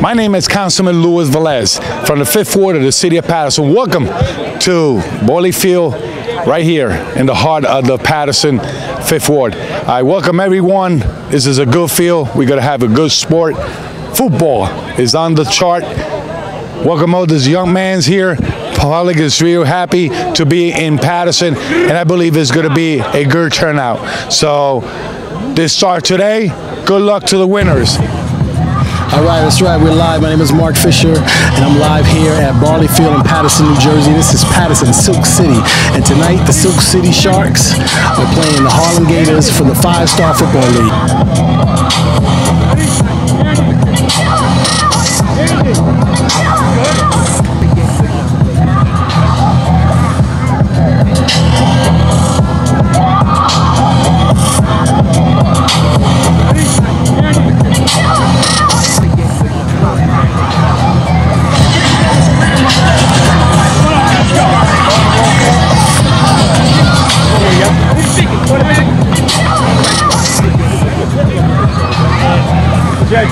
My name is Councilman Luis Velez from the Fifth Ward of the City of Paterson. Welcome to Boley Field, right here in the heart of the Paterson Fifth Ward. I welcome everyone. This is a good field. We're gonna have a good sport. Football is on the chart. Welcome all these young mans here. Public is real happy to be in Paterson, and I believe it's going to be a good turnout. So, this start today. Good luck to the winners. All right, that's right. We're live. My name is Mark Fisher, and I'm live here at Barley Field in Paterson, New Jersey. This is Paterson, Silk City. And tonight, the Silk City Sharks are playing the Harlem Gators for the Five Star Football League.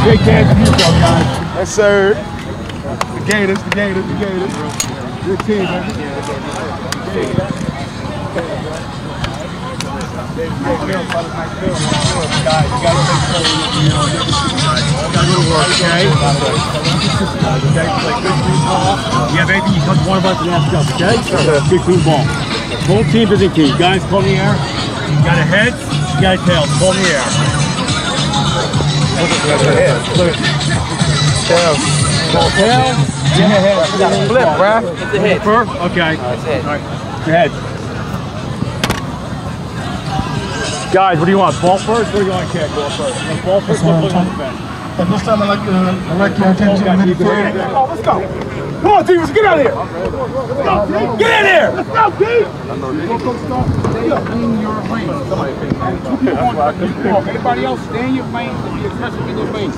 Jack, Jake Cash, you go, guys. Yes, sir. The Gators, the Gators, the Gators. Good team, man. You have anything, you come to one of us and ask us, okay? Big blue ball. Whole team doesn't key. Guys, call in the air. You got a head, you got a tail. Call in the air. Tail. Tail. Flip, bruh. It's a head. Fur? Okay. That's it. All right. Your head. Guys, what do you want? Ball first? What do you want to kick? Ball first. Ball first? Do on the? And this time I'd like to direct your attention to the midfield. Oh, let's go. Come on, Divas, get out of here. Let's go, D. Get in here. Let's go, D. Stay in your lane. Two people want to touch. Anybody else, stay in your lane and be aggressive in your lane.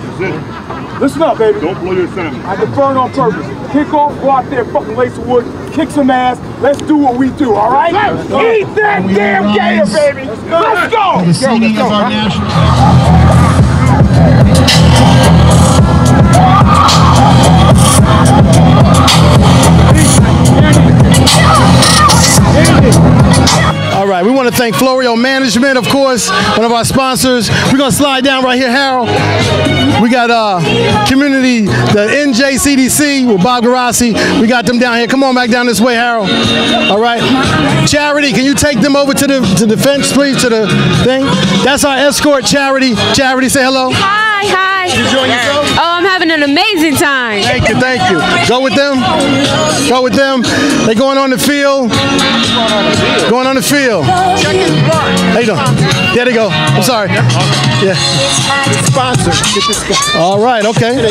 Listen up, baby. Don't blow your salmon. I deferred on purpose. Kick off, go out there, fucking lace of wood, kick some ass. Let's do what we do, all right? Let's Eat that damn gator, baby. Let's go. The seating of our national. All right, we want to thank Florio Management, of course, one of our sponsors. We're going to slide down right here, Harold. We got uh, community, the NJCDC with Bob Guarasci. We got them down here. Come on back down this way, Harold. All right. Charity, can you take them over to the to the fence, please, to the thing? That's our escort, Charity. Charity, say hello. Hi, hi. Enjoying yourself? Having an amazing time. Thank you, thank you. Go with them. Go with them. They going on the field. Going on the field. How you doing? There they go. I'm sorry. Yeah. Sponsor. All right. Okay.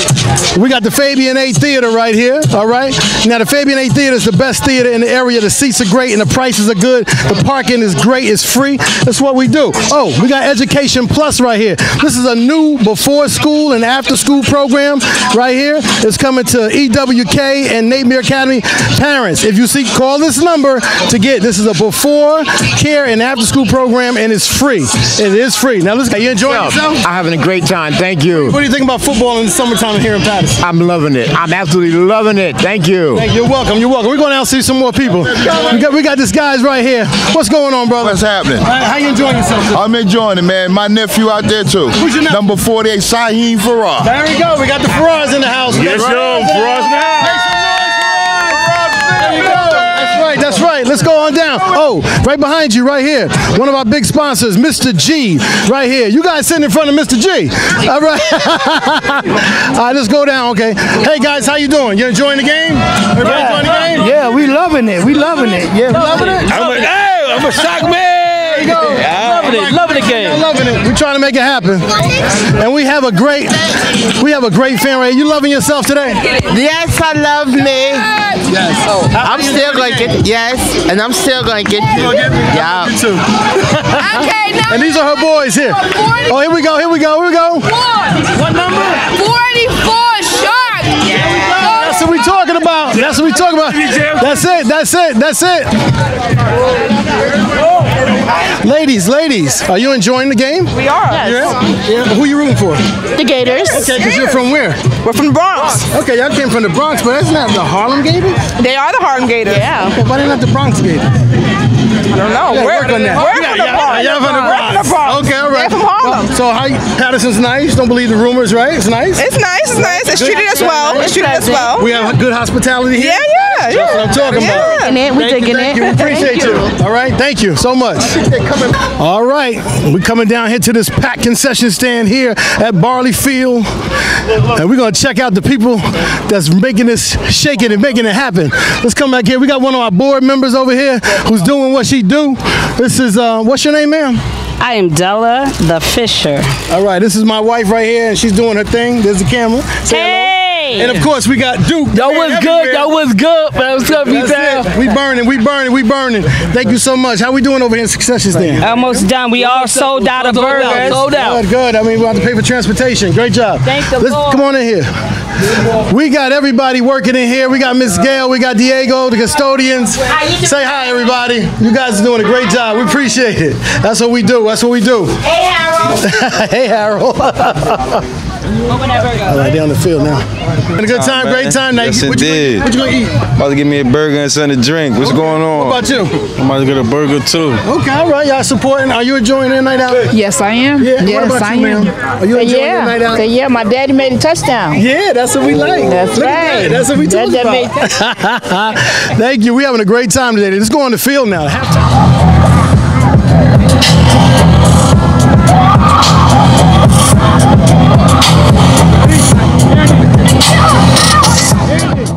We got the Fabian 8 Theater right here. All right. Now the Fabian 8 Theater is the best theater in the area. The seats are great and the prices are good. The parking is great. It's free. That's what we do. Oh, we got Education Plus right here. This is a new before school and after school program right here is coming to EWK and Nate Muir Academy. Parents, if you see, call this number to get. This is a before care and after school program and it's free. It is free. Now listen, you enjoying yourself? I'm having a great time. Thank you. What do you think about football in the summertime here in Paterson? I'm loving it. I'm absolutely loving it. Thank you. Thank you. You're welcome. You're welcome. We're going out and see some more people. We got we got this guys right here. What's going on, brother? What's happening? How, how you enjoying yourself? today? I'm enjoying it, man. My nephew out there too. Who's your nephew? Number 48, Saheem Farrar. There we go. We got the Ferraris in the house. Yes, the yo. Ferraris in the house. now. Make some noise, Ferraris. There you go. That's right. That's right. Let's go on down. Oh, right behind you, right here. One of our big sponsors, Mr. G, right here. You guys sitting in front of Mr. G. All right. All right, let's go down. Okay. Hey guys, how you doing? You enjoying the game? Everybody enjoying the game? Yeah, we loving it. We loving it. Yeah, we Loving it? I'm a, hey, I'm a shock man. There you go. Loving it. Loving the game. I'm loving it. We're trying to make it happen. And we have a great, we have a great fan right here. You loving yourself today? Yes, I love me. Yes. Oh, I'm still going to get yes, and I'm still going to get you. Yeah. You too. Okay, now And these are her boys here. Oh, here we go. Here we go. Here we go. What number? 44 shark. That's what we talking about. That's what we talking about. That's it. That's it. That's it. Ladies, ladies, are you enjoying the game? We are. Yeah. yeah. Who you rooting for? The Gators. Okay, because you're from where? We're from the Bronx. Okay, y'all came from the Bronx, but that's not the Harlem Gators? They are the Harlem Gators. Yeah. Okay, why they not the Bronx Gators? I don't know. Yeah, we're work on that. We're Yeah, from the yeah, Bronx. Y'all from the Bronx. from the Bronx. Okay, all right. They're from Harlem. So how Paterson's nice? Don't believe the rumors, right? It's nice. It's nice. It's nice. It's treated us well. It's treated us well. We have good hospitality here. Yeah, yeah, yeah. That's what I'm talking about. Yeah. Digging it. We Thank you, digging thank it. you. We appreciate you. All right, thank you so much. All right, we're coming down here to this packed concession stand here at Barley Field, and we're gonna check out the people that's making this, shaking and making it happen. Let's come back here. We got one of our board members over here who's doing what she do. This is uh, what's your name, ma'am? I am Della the Fisher. All right, this is my wife right here, and she's doing her thing. There's the camera. Say hello. Hey! And of course, we got Duke. Y'all was everywhere. good. Y'all was good. Man, what's up, That's down? it. We burning, we burning, we burning. Thank you so much. How we doing over here in Successions Stand? Almost done. We all sold out of Sold out, burgers. sold out. Good, good. I mean, we have to pay for transportation. Great job. Thank the Let's Lord. come on in here. We got everybody working in here. We got Miss Gail. We got Diego, the custodians. Say hi, everybody. You guys are doing a great job. We appreciate it. That's what we do. That's what we do. Hey, Harold. hey, Harold. All right, they on the field now. Had a good time, great time. Now, Yes, what, you, indeed. what you gonna eat? About to give me a burger and something to drink. What's going on? What about you? I'm about to get a burger too. Okay, all right. Y'all supporting? Are you enjoying your night out? Yes, I am. Yeah. Yes, what about I you, am. Are you enjoying yeah. your night out? Yeah, my daddy made a touchdown. Yeah, that's what we like. That's Look right. that. That's what we That- talking that about. Thank you. We having a great time today. Let's go on the field now. Halftime. Yeah.